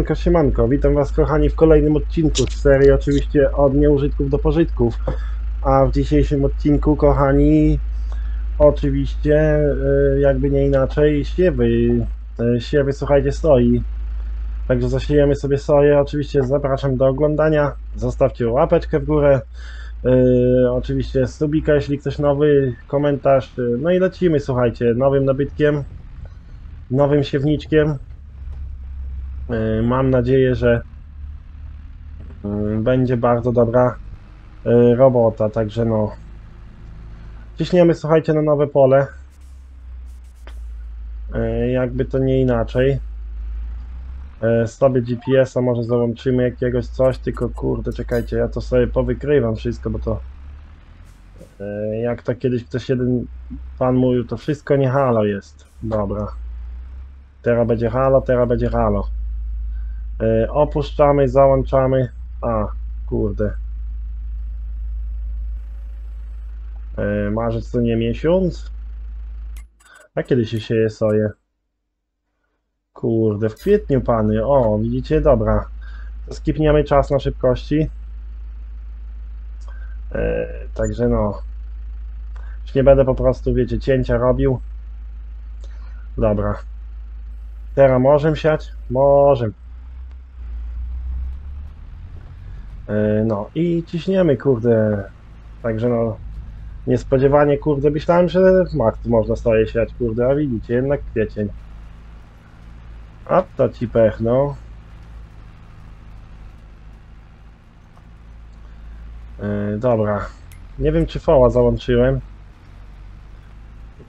Siemanko, siemanko, witam was kochani w kolejnym odcinku z serii oczywiście od nieużytków do pożytków. A w dzisiejszym odcinku, kochani, oczywiście y, jakby nie inaczej, siewy, y, siewy słuchajcie stoi. Także zasiejemy sobie soję, oczywiście zapraszam do oglądania, zostawcie łapeczkę w górę, y, oczywiście subika jeśli ktoś nowy, komentarz, no i lecimy słuchajcie, nowym nabytkiem, nowym siewniczkiem. Y, Mam nadzieję, że y, będzie bardzo dobra y, robota, także no. Ciśniemy, słuchajcie, na nowe pole. Y, Jakby to nie inaczej. Sobie GPS-a może załączymy jakiegoś coś, tylko kurde, czekajcie, ja to sobie powykrywam wszystko, bo to jak to kiedyś ktoś jeden pan mówił, to wszystko nie halo jest. Dobra. Teraz będzie halo, teraz będzie halo. E, opuszczamy, załączamy. A, kurde. E, marzec to nie miesiąc? A kiedy się sieje soję? Kurde, w kwietniu pany. O, widzicie? Dobra. Skipniemy czas na szybkości. E, także no. Już nie będę po prostu, wiecie, cięcia robił. Dobra. Teraz możemy siać? Możemy. E, No i ciśniemy, kurde. Także no, niespodziewanie, kurde, myślałem, że w marcu można stoję siać, kurde, a widzicie, jednak kwiecień. A to ci pech, no. E, Dobra. Nie wiem, czy foła załączyłem.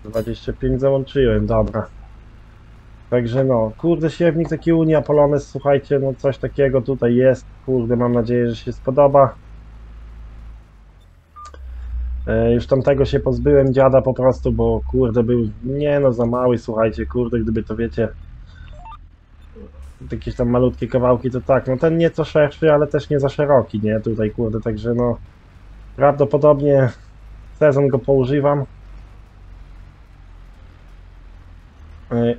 25 załączyłem, dobra. Także no, kurde, siewnik taki Unia Polones, słuchajcie, no coś takiego tutaj jest, kurde, mam nadzieję, że się spodoba. E, już tamtego się pozbyłem dziada po prostu, bo kurde, był, nie no, za mały, słuchajcie, kurde, gdyby to wiecie, jakieś tam malutkie kawałki, to tak, no ten nieco szerszy, ale też nie za szeroki, nie, tutaj, kurde, także no, prawdopodobnie sezon go poużywam. E,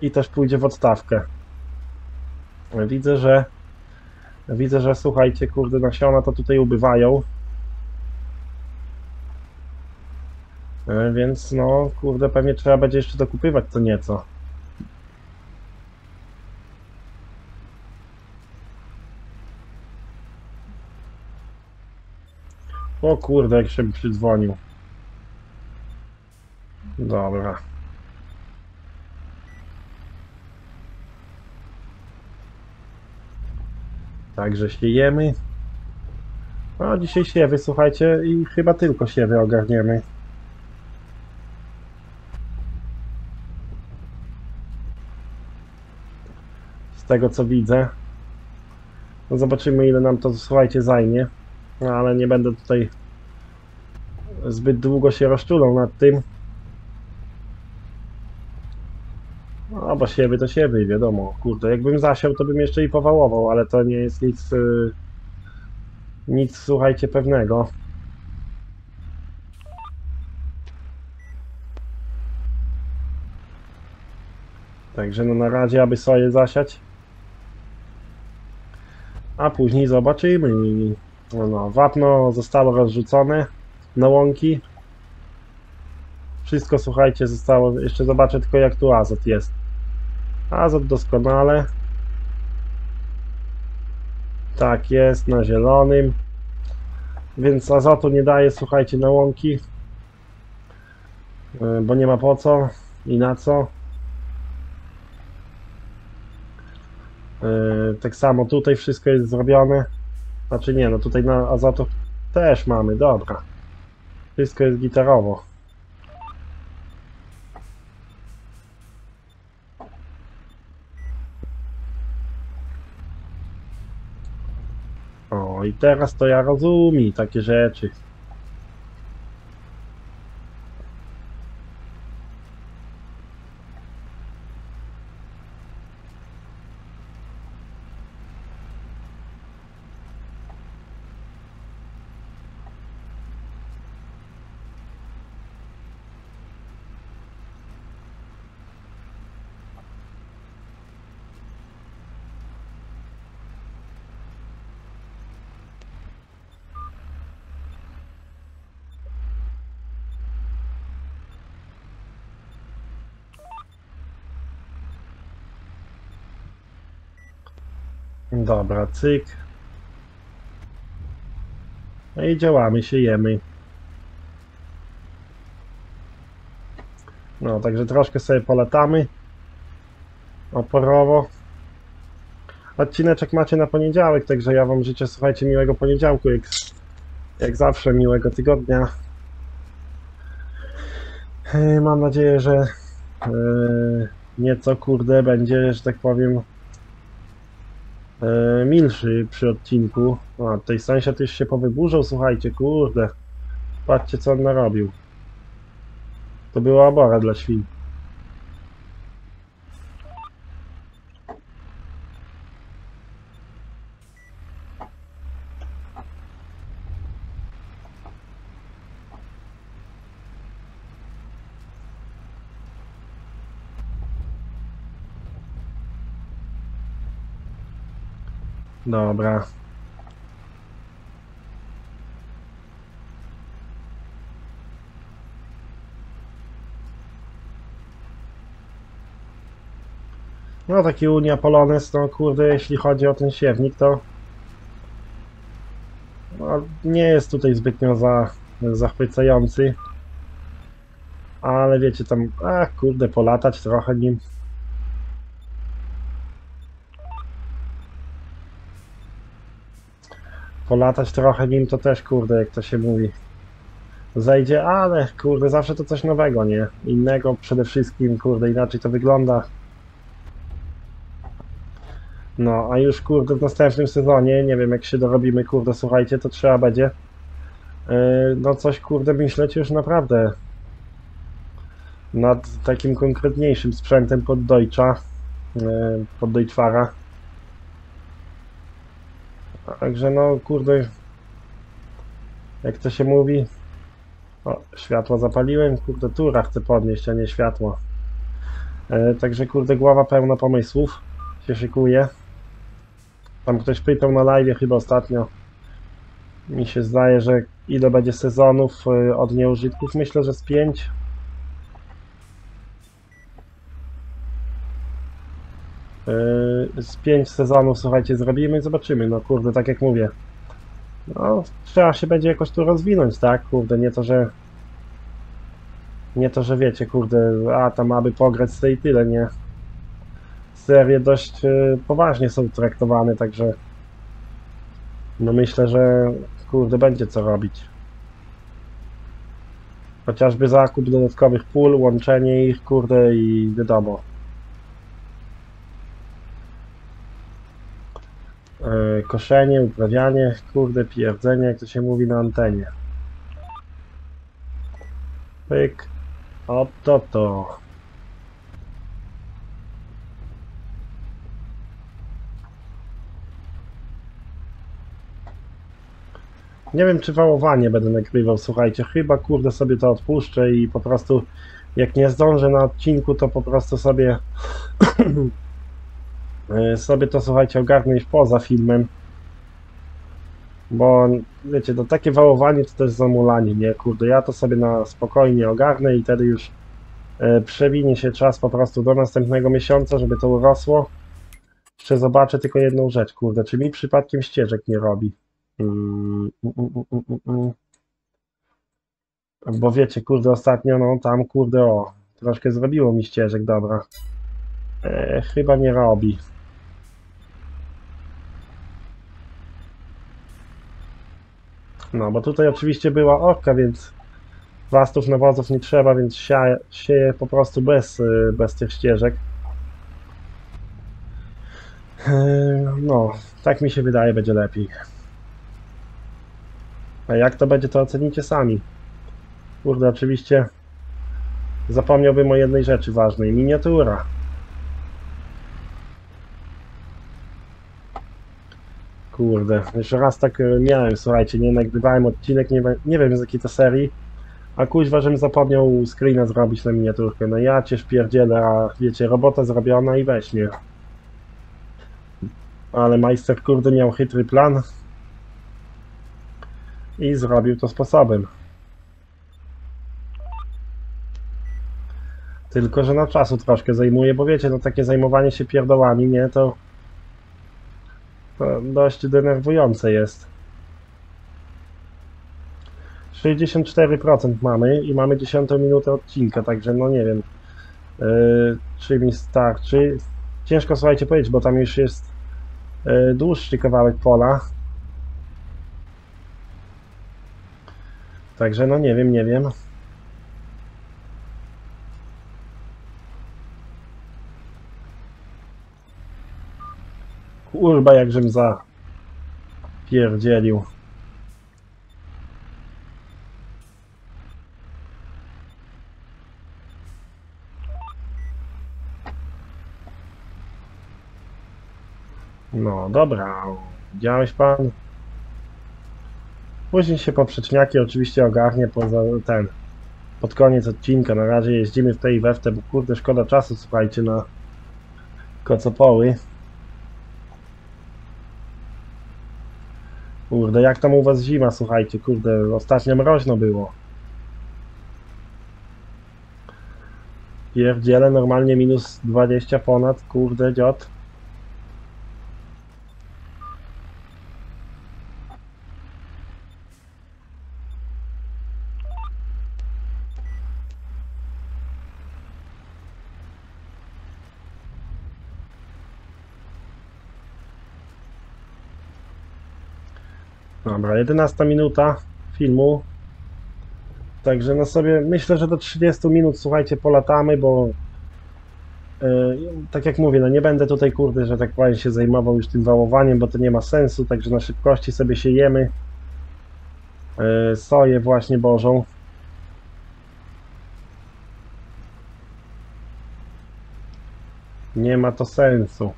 i też pójdzie w odstawkę. Widzę, że widzę, że słuchajcie, kurde, nasiona to tutaj ubywają. E, Więc no, kurde, pewnie trzeba będzie jeszcze dokupywać co nieco. O kurde, jak się przydzwonił. Dobra. Także siejemy. No dzisiaj siewy, słuchajcie, i chyba tylko siewy ogarniemy. Z tego co widzę. No zobaczymy ile nam to, słuchajcie, zajmie. No ale nie będę tutaj zbyt długo się rozczulał nad tym. No, bo siewy to siewy, wiadomo. Kurde, jakbym zasiał, to bym jeszcze i powałował, ale to nie jest nic, y, nic, słuchajcie, pewnego. Także no na razie, aby soję zasiać. A później zobaczymy. No, no, wapno zostało rozrzucone na łąki. Wszystko, słuchajcie, zostało. Jeszcze zobaczę tylko, jak tu azot jest. Azot doskonale. Tak, jest na zielonym. Więc azotu nie daje, słuchajcie, na łąki. Yy, Bo nie ma po co i na co. Yy, Tak samo tutaj wszystko jest zrobione. Znaczy nie, no tutaj na azotu też mamy, dobra. Wszystko jest gitarowo. I teraz to ja rozumiem takie rzeczy. Dobra, cyk. No i działamy się, jemy. No, także troszkę sobie polatamy. Oporowo. Odcineczek macie na poniedziałek, także ja wam życzę, słuchajcie, miłego poniedziałku, jak, jak zawsze, miłego tygodnia. Yy, Mam nadzieję, że yy, nieco, kurde, będzie, że tak powiem, milszy przy odcinku. A, tutaj sąsiad już się powyburzał, słuchajcie, kurde. Patrzcie, co on narobił. To była obora dla świn. Dobra. No taki Unia Polones, no kurde, jeśli chodzi o ten siewnik, to no, nie jest tutaj zbytnio za, zachwycający. Ale wiecie tam, a kurde, polatać trochę nim. Polatać trochę nim to też kurde, jak to się mówi. Zejdzie, ale kurde, zawsze to coś nowego, nie? Innego przede wszystkim, kurde, inaczej to wygląda. No, a już kurde w następnym sezonie, nie wiem jak się dorobimy, kurde, słuchajcie, to trzeba będzie yy, no coś kurde myśleć już naprawdę nad takim konkretniejszym sprzętem pod Deutscha, yy, pod Deutschfara. Także no kurde, jak to się mówi, o, światło zapaliłem, kurde, tura chcę podnieść, a nie światło. Yy, także kurde, głowa pełna pomysłów się szykuje. Tam ktoś pytał na live chyba ostatnio. Mi się zdaje, że ile będzie sezonów y, od nieużytków? Myślę, że z 5. Z 5 sezonów, słuchajcie, zrobimy i zobaczymy. No kurde, tak jak mówię. No, trzeba się będzie jakoś tu rozwinąć, tak? Kurde, nie to, że. Nie to, że wiecie, kurde, a tam aby pograć z tej tyle, nie serie dość e, poważnie są traktowane, także no myślę, że kurde będzie co robić. Chociażby zakup dodatkowych pól, łączenie ich, kurde i wiadomo. E, Koszenie, uprawianie, kurde, pierdzenie, jak to się mówi na antenie. Pyk. Oto to. Nie wiem, czy wałowanie będę nagrywał, słuchajcie, chyba kurde sobie to odpuszczę i po prostu jak nie zdążę na odcinku, to po prostu sobie sobie to, słuchajcie, ogarnę już poza filmem. Bo wiecie, to takie wałowanie to też zamulanie, nie? Kurde, ja to sobie na spokojnie ogarnę i wtedy już e, przewinie się czas po prostu do następnego miesiąca, żeby to urosło. Jeszcze zobaczę tylko jedną rzecz, kurde, czy mi przypadkiem ścieżek nie robi. Mm, mm, mm. Bo wiecie, kurde, ostatnio, no tam, kurde, o, troszkę zrobiło mi ścieżek, dobra. E, chyba nie robi. No, bo tutaj oczywiście była orka, więc wastów nawozów nie trzeba, więc sieje, sieje po prostu bez, y, bez tych ścieżek. E, No, tak mi się wydaje, będzie lepiej. A jak to będzie, to ocenicie sami. Kurde, oczywiście zapomniałbym o jednej rzeczy ważnej. Miniatura. Kurde, jeszcze raz tak e, miałem, słuchajcie, nie nagrywałem odcinek, nie, nie wiem z jakiej to serii, a kuźwa, żebym zapomniał screena zrobić na miniaturkę. No ja cię szpierdzielę, a wiecie, robota zrobiona i weź mnie. Ale majster, kurde, miał chytry plan i zrobił to sposobem. Tylko, że na czasu troszkę zajmuje, bo wiecie, no takie zajmowanie się pierdołami, nie, to To dość denerwujące jest. 64% mamy i mamy 10 minutę odcinka, także no nie wiem, yy, czy mi starczy. Ciężko słuchajcie powiedzieć, bo tam już jest yy, dłuższy kawałek pola. Także no nie wiem, nie wiem. Kurba, jakżem za pierdzielił. No dobra, widziałeś pan? Później się poprzeczniaki oczywiście ogarnie poza ten pod koniec odcinka. Na razie jeździmy w tej i we w te, bo kurde szkoda czasu, słuchajcie, na kocopoły. Kurde, jak tam u was zima, słuchajcie, kurde, ostatnio mroźno było. Pierdziele, normalnie minus 20 ponad, kurde, dziot. Dobra, 11 minuta filmu. Także no sobie myślę, że do 30 minut słuchajcie polatamy, bo yy, tak jak mówię, no nie będę tutaj kurde, że tak powiem się zajmował już tym wałowaniem, bo to nie ma sensu, także na szybkości sobie siejemy yy, soję właśnie bożą. Nie ma to sensu.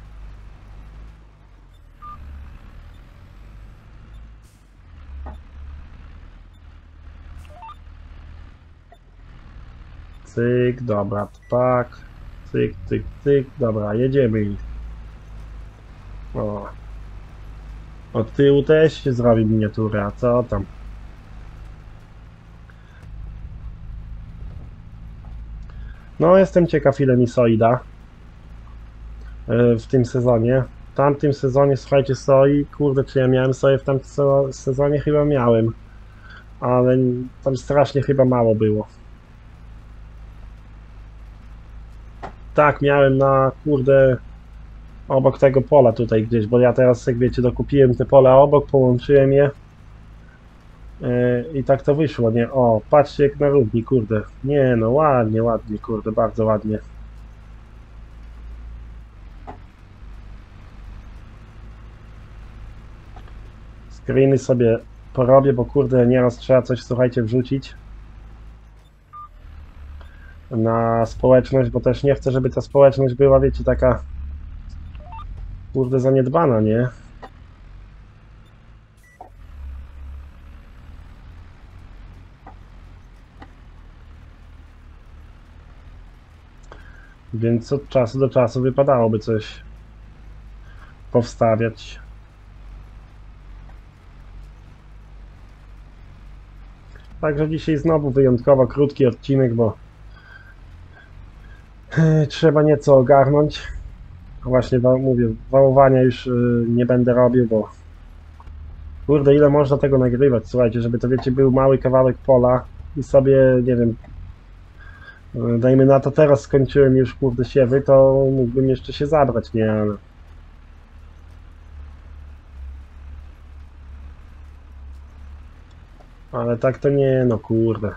Cyk, dobra, tak. Cyk, cyk, cyk, dobra, jedziemy. O. Od tyłu też się zrobi miniaturę, a co tam? No, jestem ciekaw ile mi soi da e, w tym sezonie. W tamtym sezonie, słuchajcie, soi, kurde, czy ja miałem soję w tamtym se- sezonie? Chyba miałem. Ale tam strasznie chyba mało było. Tak, miałem na kurde obok tego pola tutaj gdzieś, bo ja teraz jak wiecie dokupiłem te pola obok, połączyłem je Yy, i tak to wyszło, nie? O, patrzcie jak na równi, kurde. Nie no, ładnie, ładnie, kurde, bardzo ładnie. Screeny sobie porobię, bo kurde, nieraz trzeba coś, słuchajcie, wrzucić na społeczność, bo też nie chcę, żeby ta społeczność była, wiecie, taka kurde zaniedbana, nie? Więc od czasu do czasu wypadałoby coś powstawiać. Także dzisiaj znowu wyjątkowo krótki odcinek, bo trzeba nieco ogarnąć. Właśnie mówię, wałowania już y, nie będę robił, bo kurde, ile można tego nagrywać, słuchajcie, żeby to wiecie, był mały kawałek pola i sobie, nie wiem, y, dajmy na to teraz skończyłem już kurde siewy, to mógłbym jeszcze się zabrać, nie, ale ale tak to nie, no kurde.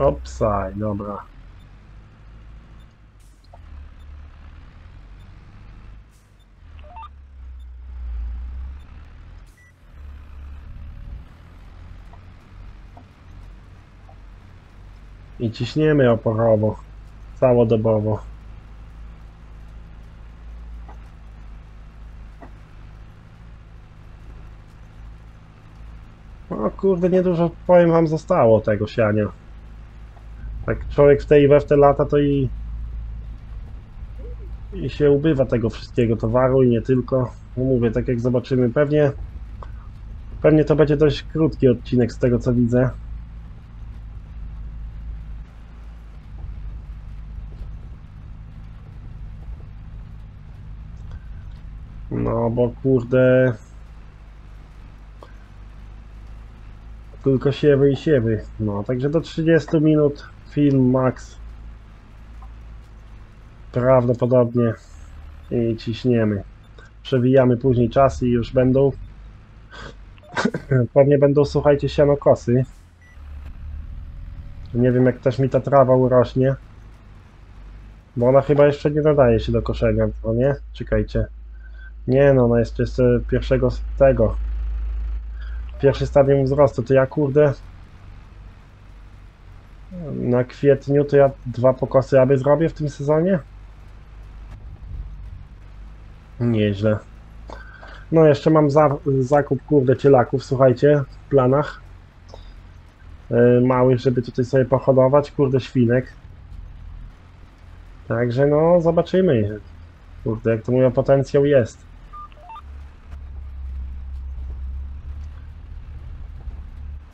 Opsaj, dobra. I ciśniemy oporowo, całodobowo. O kurde, niedużo powiem wam zostało tego siania. Tak człowiek w te i we w te lata to i, i się ubywa tego wszystkiego towaru i nie tylko. No mówię, tak jak zobaczymy, pewnie pewnie to będzie dość krótki odcinek z tego co widzę. No bo kurde... Tylko siewy i siewy. No, także do 30 minut film max. Prawdopodobnie i ciśniemy. Przewijamy później czas i już będą. Pewnie będą, słuchajcie, sianokosy. Nie wiem, jak też mi ta trawa urośnie. Bo ona chyba jeszcze nie nadaje się do koszenia, no nie? Czekajcie. Nie no, ona jest jeszcze pierwszego tego. Pierwszy stadium wzrostu, to ja kurde. Na kwietniu to ja dwa pokosy aby zrobię w tym sezonie? Nieźle. No jeszcze mam za, zakup kurde cielaków, słuchajcie, w planach. Yy, małych, żeby tutaj sobie pohodować, kurde świnek. Także no, zobaczymy. Kurde, jak to mówią, potencjał jest.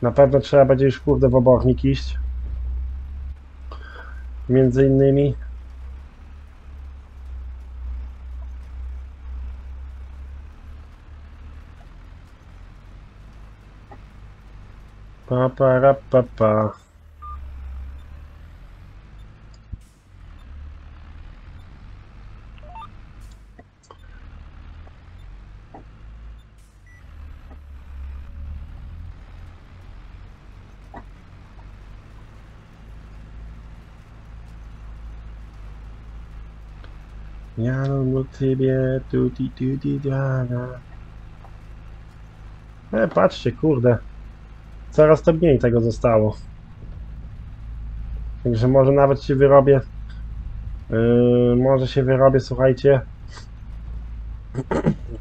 Na pewno trzeba będzie już kurde w obornik iść. Między innymi. Pa, pa, ra, pa, pa. Ja do ciebie, tu ti tu ti da. E, patrzcie, kurde. Coraz to mniej tego zostało. Także może nawet się wyrobię. Yy, może się wyrobię, słuchajcie.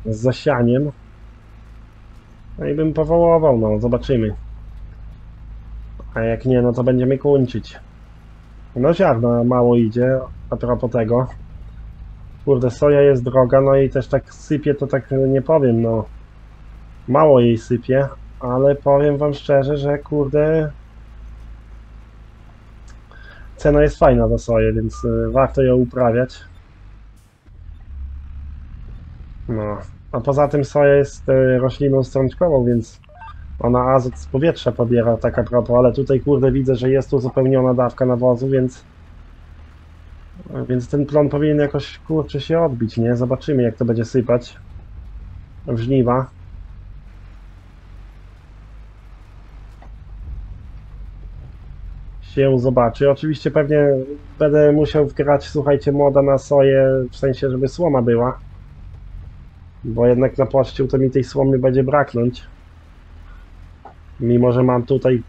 Z zasianiem. No i bym powołował, no zobaczymy. A jak nie, no to będziemy kończyć. No ziarno mało idzie, a propos tego. Kurde, soja jest droga, no i też tak sypie, to tak nie powiem, no. Mało jej sypie, ale powiem wam szczerze, że kurde... Cena jest fajna za soję, więc y, warto ją uprawiać. No, a poza tym soja jest y, rośliną strączkową, więc ona azot z powietrza pobiera, tak a propos, ale tutaj kurde widzę, że jest uzupełniona dawka nawozu, więc więc ten plon powinien jakoś kurczę się odbić, nie? Zobaczymy jak to będzie sypać w żniwa. Się zobaczy. Oczywiście pewnie będę musiał wgrać, słuchajcie, moda na soję, w sensie, żeby słoma była. Bo jednak na poczciu to mi tej słomy będzie braknąć. Mimo, że mam tutaj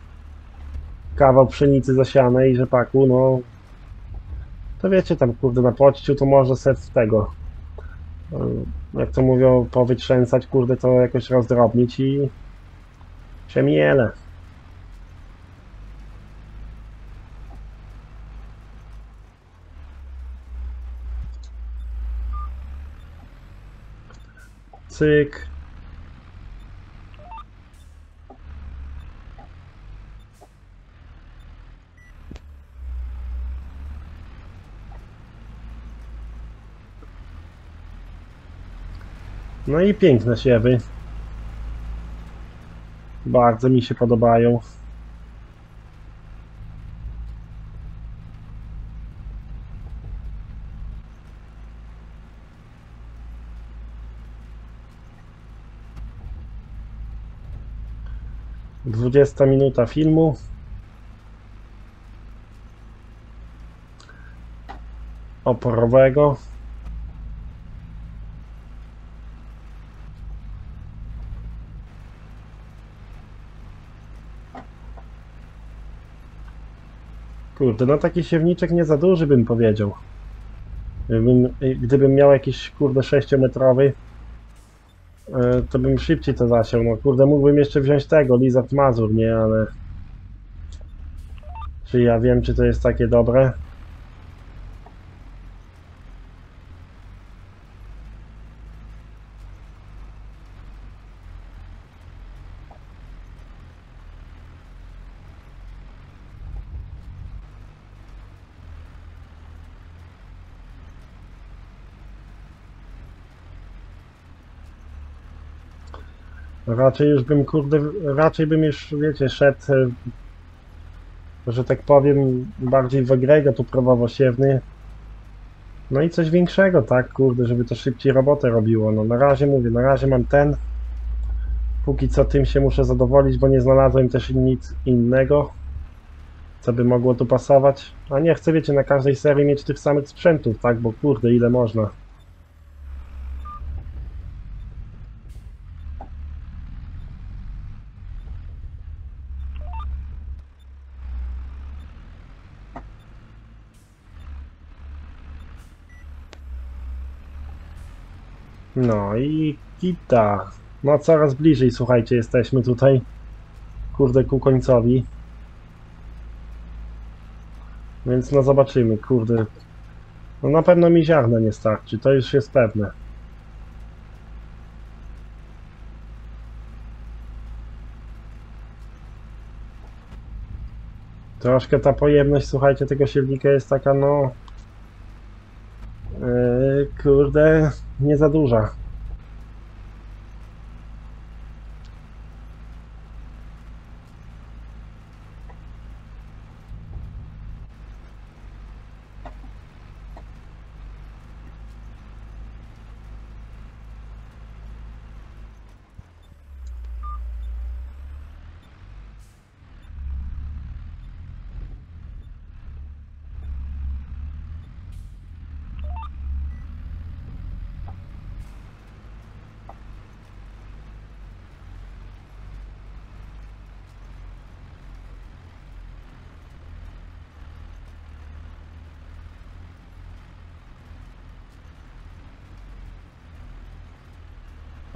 kawał pszenicy zasianej i rzepaku, no to wiecie, tam kurde na poczciu to może set tego, y, jak to mówią, powytrzęsać, kurde, to jakoś rozdrobnić i się miele. Cyk. No i piękne siewy. Bardzo mi się podobają. Dwudziesta minuta filmu. Oporowego. Kurde, no taki siewniczek nie za duży bym powiedział. Gdybym, gdybym miał jakiś kurde 6-metrowy, e, to bym szybciej to zasiał. No kurde, mógłbym jeszcze wziąć tego, Lizard Mazur, nie, ale... Czy ja wiem, czy to jest takie dobre? Raczej już bym, kurde, raczej bym już, wiecie, szedł, e, że tak powiem, bardziej w agregat uprawowo-siewny. No i coś większego, tak, kurde, żeby to szybciej robotę robiło. No na razie mówię, na razie mam ten. Póki co tym się muszę zadowolić, bo nie znalazłem też nic innego, co by mogło tu pasować. A nie chcę, wiecie, na każdej serii mieć tych samych sprzętów, tak, bo kurde, ile można. No i kita. No coraz bliżej, słuchajcie, jesteśmy tutaj. Kurde, ku końcowi. Więc no zobaczymy, kurde. No na pewno mi ziarna nie starczy, to już jest pewne. Troszkę ta pojemność, słuchajcie, tego silnika jest taka, no... Kurde, nie za duża.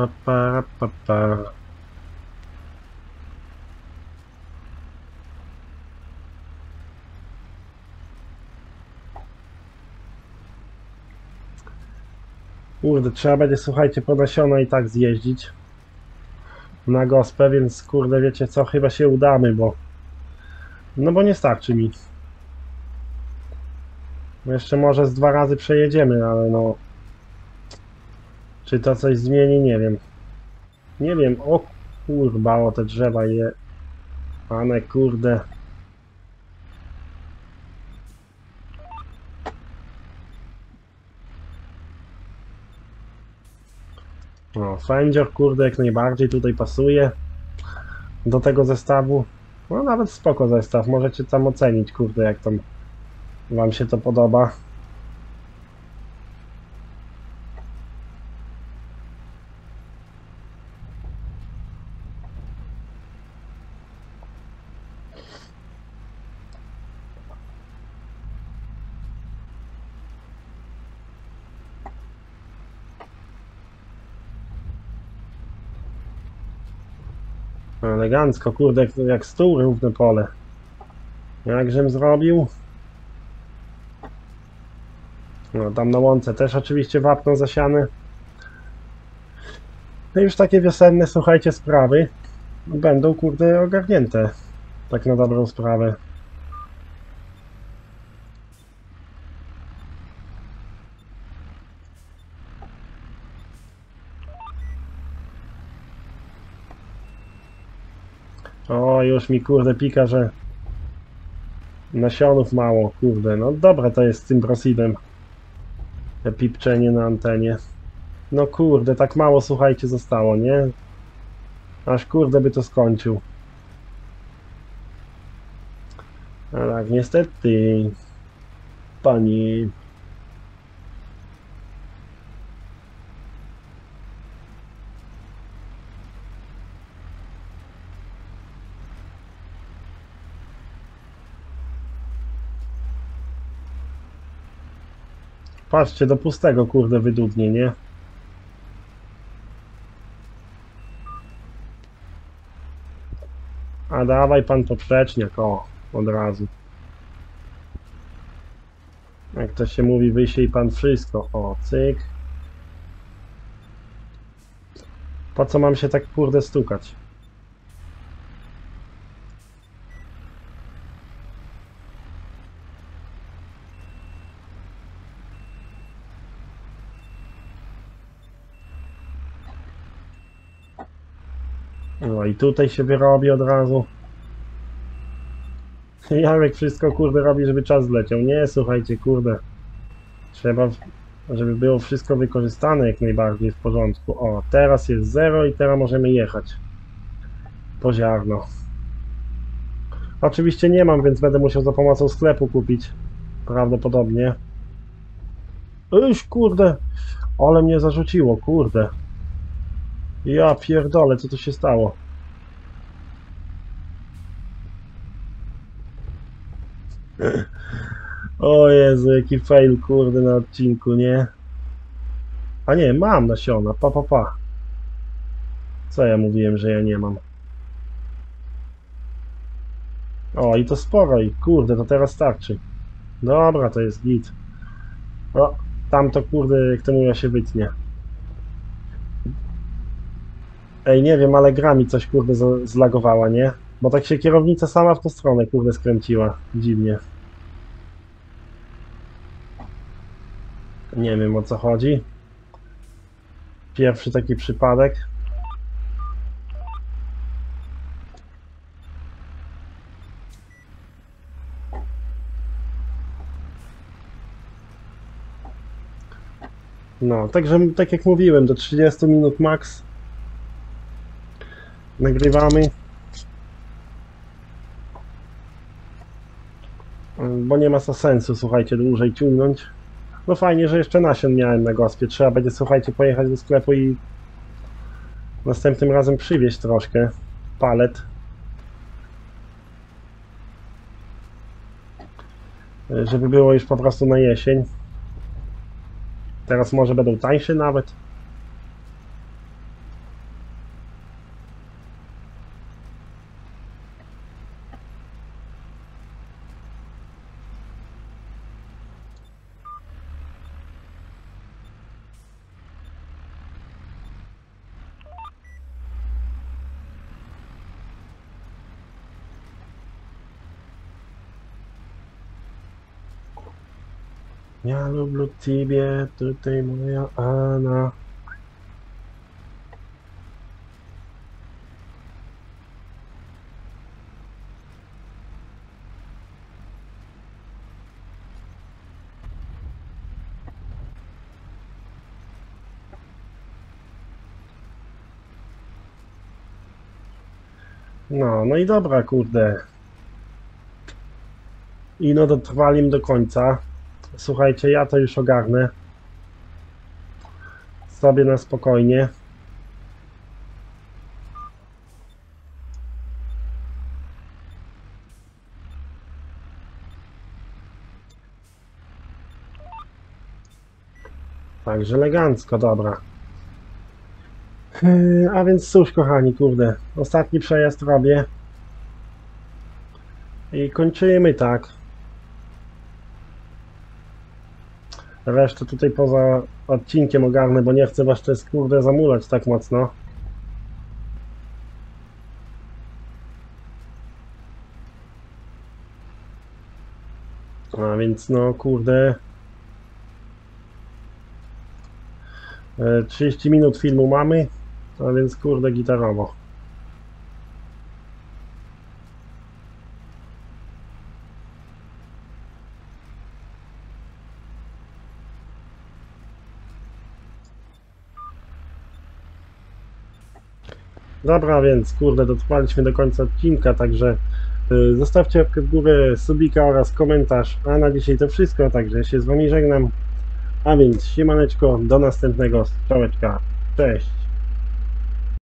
Pa, pa, pa, pa. Kurde, trzeba będzie, słuchajcie, po nasiona i tak zjeździć na gospę, więc kurde, wiecie co, chyba się udamy, bo no bo nie starczy mi. Jeszcze może z dwa razy przejedziemy, ale no czy to coś zmieni? Nie wiem. Nie wiem. O kurwa, o te drzewa je. Ane kurde. No, Fendzior, kurde, jak najbardziej tutaj pasuje do tego zestawu. No, nawet spoko zestaw. Możecie tam ocenić, kurde, jak tam Wam się to podoba. Elegancko, kurde, jak, stół równe pole. Jakżem zrobił? No, tam na łące też oczywiście wapno zasiane. No już takie wiosenne, słuchajcie, sprawy będą, kurde, ogarnięte. Tak na dobrą sprawę. O, już mi kurde pika, że nasionów mało, kurde. No dobre to jest z tym prosidem. Te pipczenie na antenie. No kurde, tak mało słuchajcie zostało, nie? Aż kurde by to skończył. A tak, niestety. Pani. Patrzcie, do pustego kurde wydudnie, nie? A dawaj pan poprzeczniak, o, od razu. Jak to się mówi, wysiej pan wszystko. O, cyk. Po co mam się tak kurde stukać? No i tutaj się wyrobi od razu. Jarek wszystko kurde robi, żeby czas zleciał. Nie, słuchajcie, kurde. Trzeba, żeby było wszystko wykorzystane jak najbardziej w porządku. O, teraz jest zero i teraz możemy jechać. Po ziarno. Oczywiście nie mam, więc będę musiał za pomocą sklepu kupić. Prawdopodobnie. Już kurde. Ale mnie zarzuciło, kurde. Ja pierdolę, co tu się stało? O Jezu, jaki fail, kurde, na odcinku, nie? A nie, mam nasiona, pa, pa, pa. Co ja mówiłem, że ja nie mam? O, i to sporo, i kurde, to teraz starczy. Dobra, to jest git. O, tam to kurde, jak to mówię, się wytnie. Ej, nie wiem, ale gra mi coś kurde zlagowała, nie? Bo tak się kierownica sama w tą stronę kurde skręciła. Dziwnie. Nie wiem o co chodzi. Pierwszy taki przypadek. No, także tak jak mówiłem, do 30 minut max nagrywamy. Bo nie ma sensu, słuchajcie, dłużej ciągnąć. No fajnie, że jeszcze nasion miałem na gospie. Trzeba będzie, słuchajcie, pojechać do sklepu i następnym razem przywieźć troszkę palet. Żeby było już po prostu na jesień. Teraz może będą tańsze nawet. Ja lubię Ciebie, tutaj moja Anna. No, no i dobra, kurde. I no dotrwali do końca. Słuchajcie, ja to już ogarnę. Sobie na spokojnie. Także elegancko, dobra. Yy, A więc cóż, kochani, kurde, ostatni przejazd robię. I kończymy tak. Resztę tutaj poza odcinkiem ogarnę, bo nie chcę was też kurde zamulać tak mocno. A więc no kurde. E, 30 minut filmu mamy, a więc kurde gitarowo. Dobra, więc kurde, dotrwaliśmy do końca odcinka, także y, zostawcie łapkę w górę, subika oraz komentarz. A na dzisiaj to wszystko, także się z wami żegnam. A więc siemaneczko, do następnego strzałeczka. Cześć!